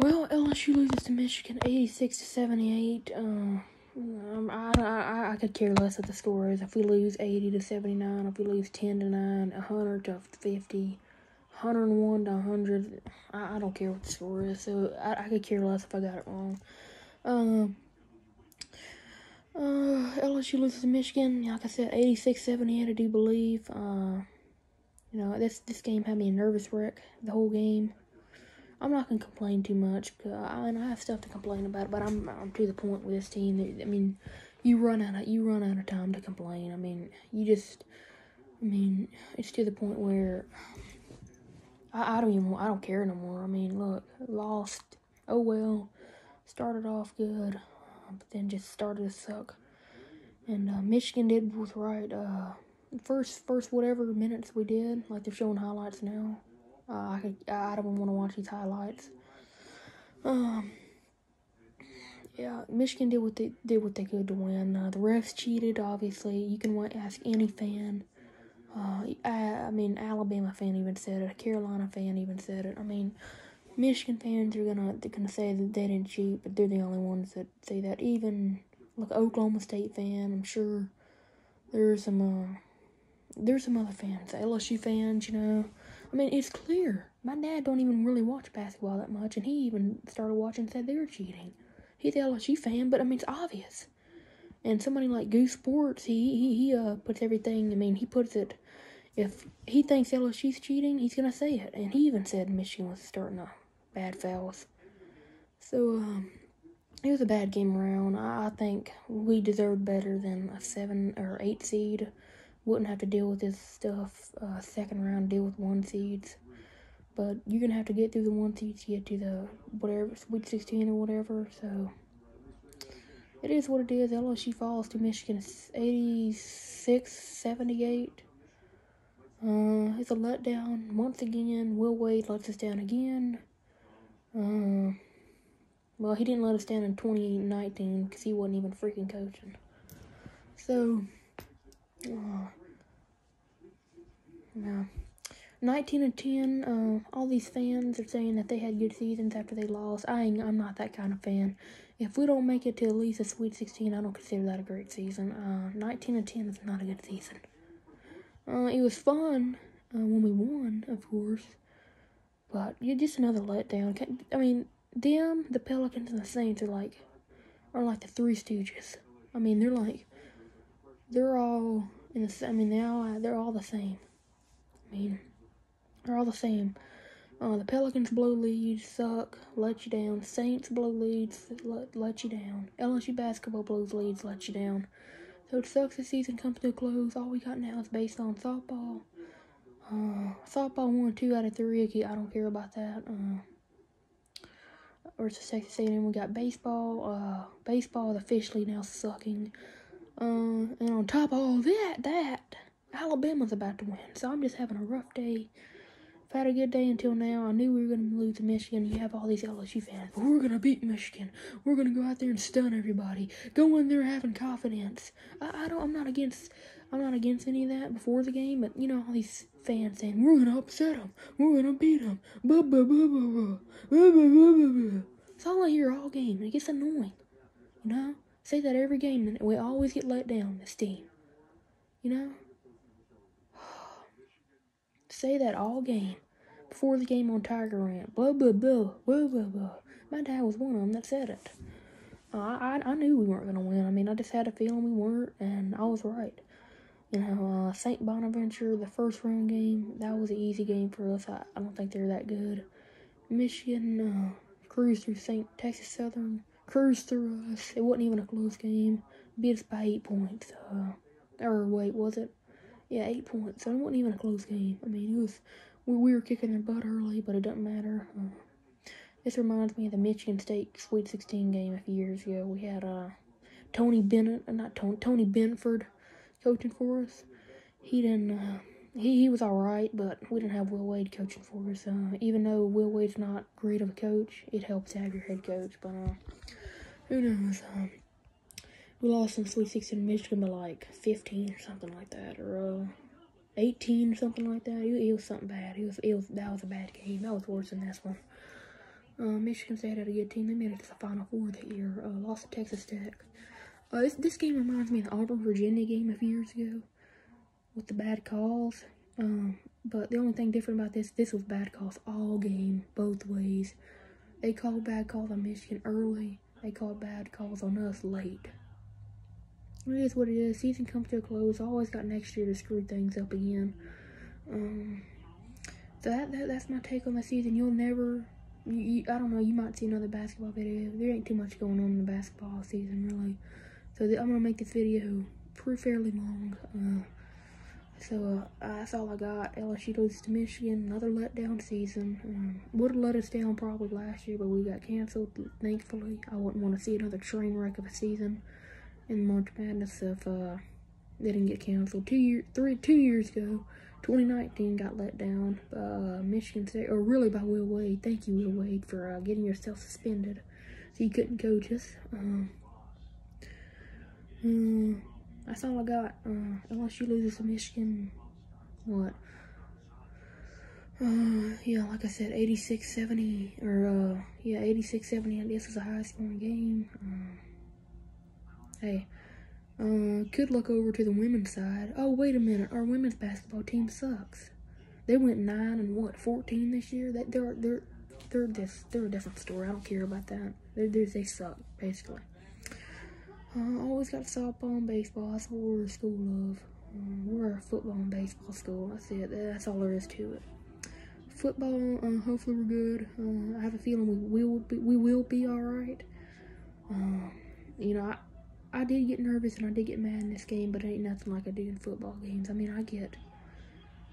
Well, LSU loses to Michigan 86 to 78. Uh, um, I, I, I could care less what the score is. If we lose 80 to 79, if we lose 10 to 9, 100 to 50, 101 to 100, I, I don't care what the score is. So I, I could care less if I got it wrong. Um, uh, LSU loses to Michigan. Like I said, 86 78, I do believe. Uh, you know, this, this game had me a nervous wreck the whole game. I'm not gonna complain too much. Cause I, I have stuff to complain about, but I'm I'm to the point with this team. I mean, you run out of you run out of time to complain. I mean, you just, I mean, it's to the point where I, I don't even I don't care no more. I mean, look, lost. Oh well. Started off good, but then just started to suck. And uh, Michigan did both right. Uh, first first whatever minutes we did, like they're showing highlights now. Uh, I could, I don't want to watch these highlights. Um, yeah, Michigan did what they did what they could to win. Uh, the refs cheated. Obviously, you can ask any fan. Uh, I, I mean, Alabama fan even said it. A Carolina fan even said it. I mean, Michigan fans are gonna they're gonna say that they didn't cheat, but they're the only ones that say that. Even like Oklahoma State fan, I'm sure there's some uh, there's some other fans, LSU fans, you know. I mean, it's clear. My dad don't even really watch basketball that much, and he even started watching and said they were cheating. He's a LSU fan, but I mean, it's obvious. And somebody like Goose Sports, he he he uh puts everything. I mean, he puts it. If he thinks LSU's cheating, he's gonna say it. And he even said Michigan was starting a bad fouls. So um, it was a bad game around. I, I think we deserved better than a seven or eight seed wouldn't have to deal with this stuff uh, second round, deal with one seeds. But you're gonna have to get through the one seeds to get to the whatever Sweet 16 or whatever. So it is what it is. LSU falls to Michigan 86 78. Uh, it's a letdown once again. Will Wade lets us down again. Uh, well, he didn't let us down in 2019 because he wasn't even freaking coaching. So, uh, yeah. 19 and 10, uh, all these fans are saying that they had good seasons after they lost. I ain't, I'm not that kind of fan. If we don't make it to at least a Sweet 16, I don't consider that a great season. Uh, 19 and 10 is not a good season. Uh, it was fun uh, when we won, of course, but you're just another letdown. I mean, them, the Pelicans, and the Saints are like, are like the Three Stooges. I mean, they're like, they're all in the. I mean, they all they're all the same. I mean, they're all the same. Uh, the Pelicans blow leads, suck, let you down. Saints blow leads, let, let you down. LSU basketball blows leads, let you down. So it sucks the season comes to a close. All we got now is based on softball. Uh, softball won two out of three. I don't care about that. Uh, versus Texas A&M, we got baseball. Uh, baseball is officially now sucking. Uh, and on top of all that, that Alabama's about to win. So I'm just having a rough day. I've had a good day until now. I knew we were going to lose to Michigan. You have all these LSU fans. But we're going to beat Michigan. We're going to go out there and stun everybody. Go in there having confidence. I, I don't. I'm not against. I'm not against any of that before the game. But you know all these fans saying we're going to upset them. We're going to beat them. Blah, blah, blah, blah, blah. Blah, blah, blah. It's all I hear all game. It gets annoying. You know. Say that every game, and we always get let down. This team. You know say that all game. Before the game on Tiger Rant. Blah, blah, blah, blah, blah, blah. My dad was one of them that said it. Uh, I, I, knew we weren't to win. I mean, I just had a feeling we weren't, and I was right. You know, uh, St. Bonaventure, the first round game, that was an easy game for us. I, I don't think they're that good. Michigan uh, cruised through St. Texas Southern, cruised through us. It wasn't even a close game. Beat us by eight points. Uh, or wait, was it? Yeah, eight points. So it wasn't even a close game. I mean, it was we, we were kicking their butt early, but it doesn't matter. Uh, this reminds me of the Michigan State Sweet 16 game a few years ago. We had uh, Tony Bennett, uh, not Tony, Tony Benford coaching for us. He didn't. Uh, he, he was all right, but we didn't have Will Wade coaching for us. Uh, even though Will Wade's not great of a coach, it helps to have your head coach. But uh, who knows? Um, we lost in Sweet 16 in Michigan by like 15 or something like that, or uh, 18 or something like that. It, it, was something bad. It was, it was that was a bad game. That was worse than this one. Uh, Michigan State had a good team. They made it to the Final Four that year. Uh, lost to Texas Tech. Uh, this, this game reminds me of the Auburn Virginia game a few years ago with the bad calls. Um, but the only thing different about this, this was bad calls all game, both ways. They called bad calls on Michigan early. They called bad calls on us late. It is what it is. Season comes to a close. Always got next year to screw things up again. Um, so that, that that's my take on the season. You'll never, you, you, I don't know. You might see another basketball video. There ain't too much going on in the basketball season really. So I'm gonna make this video pretty fairly long. Uh, so uh, that's all I got. LSU loses to Michigan. Another letdown season. Um, Would have let us down probably last year, but we got canceled. Thankfully, I wouldn't want to see another train wreck of a season in March Madness if uh, they didn't get canceled. Two year, three, two years ago, 2019 got let down by uh, Michigan State, or really by Will Wade. Thank you, Will Wade, for uh, getting yourself suspended, so you couldn't coach us. Um, um, that's all I got. Uh, LSU loses to Michigan, what? Uh, yeah, like I said, 86-70, or, uh, yeah, 86-70, I guess was a high-scoring game. Um, hey, uh, could look over to the women's side. Oh, wait a minute, our women's basketball team sucks. They went 9 and, what, 14 this year? That They're, they're, they're, this, they're a different story. I don't care about that. They're, they suck, basically. Uh, always got softball and baseball. That's what we're a school of. Um, we're a football and baseball school. That's it. That's all there is to it. Football, uh, hopefully we're good. Uh, I have a feeling we will be, we will be all right. Um, you know, I, I did get nervous and I did get mad in this game, but it ain't nothing like I do in football games. I mean, I get,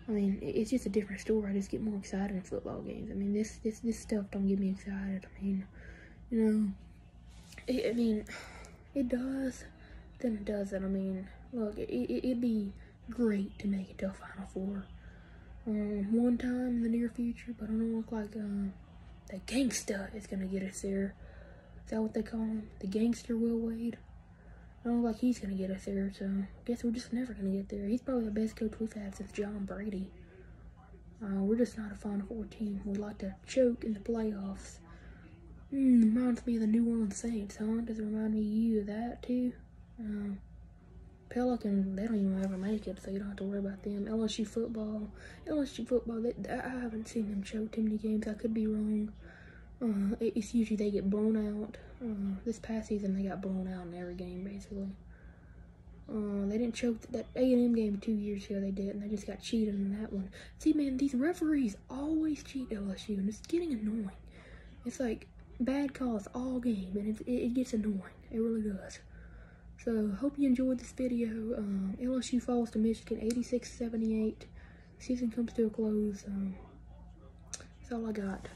I mean, it's just a different story. I just get more excited in football games. I mean, this this this stuff don't get me excited. I mean, you know, I mean it does, then it doesn't. I mean, look, it, it, would be great to make it to a Final Four um, one time in the near future, but I don't look like uh, the gangsta is going to get us there. Is that what they call him? The gangster Will Wade? I don't look like he's going to get us there, so I guess we're just never going to get there. He's probably the best coach we've had since John Brady. Uh, we're just not a Final Four team. We like to choke in the playoffs. Mm, reminds me of the New Orleans Saints, huh? Does it remind me of you of that too? Um, Pelican, they don't even ever make it, so you don't have to worry about them. LSU football, LSU football, they, I haven't seen them choke too many games. I could be wrong. Uh, it's usually they get blown out. Uh, this past season, they got blown out in every game, basically. Uh, they didn't choke that A&M game two years ago. They did, and they just got cheated in that one. See, man, these referees always cheat LSU, and it's getting annoying. It's like bad calls all game, and it, it, gets annoying. It really does. So, hope you enjoyed this video. Um, LSU falls to Michigan 86-78. Season comes to a close. Um, that's all I got.